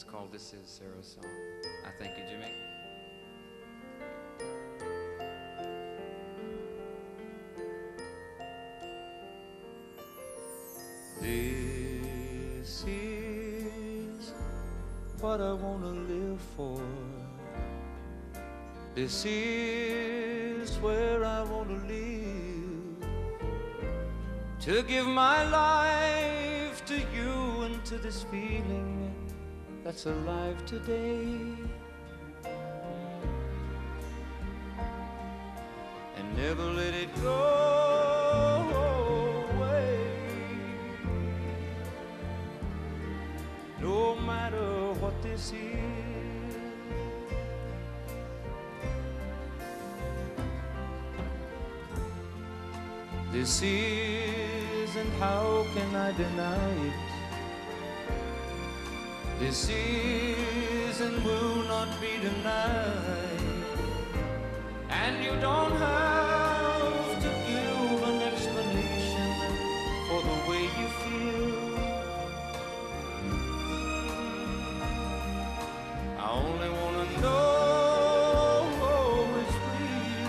It's called This Is Sarah's Song. I thank you, Jimmy. This is what I want to live for. This is where I want to live. To give my life to you and to this feeling that's alive today. And never let it go away. No matter what this is. This is, and how can I deny it? This is and will not be denied. And you don't have to give an explanation for the way you feel. I only wanna know real.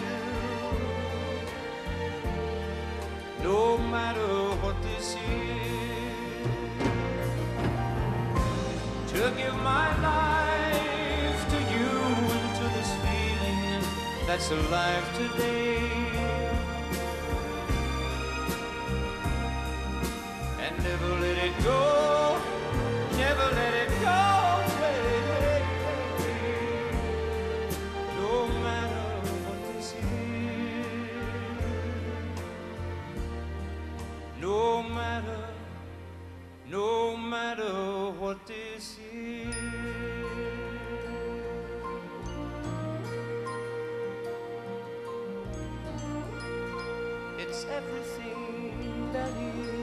No matter what this is, to give my life to you and to this feeling that's alive today. It's everything that is.